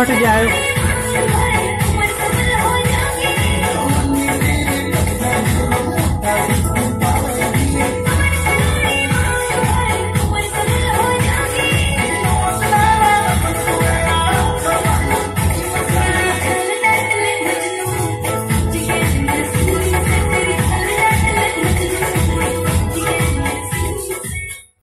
പാട്ട് ജായോ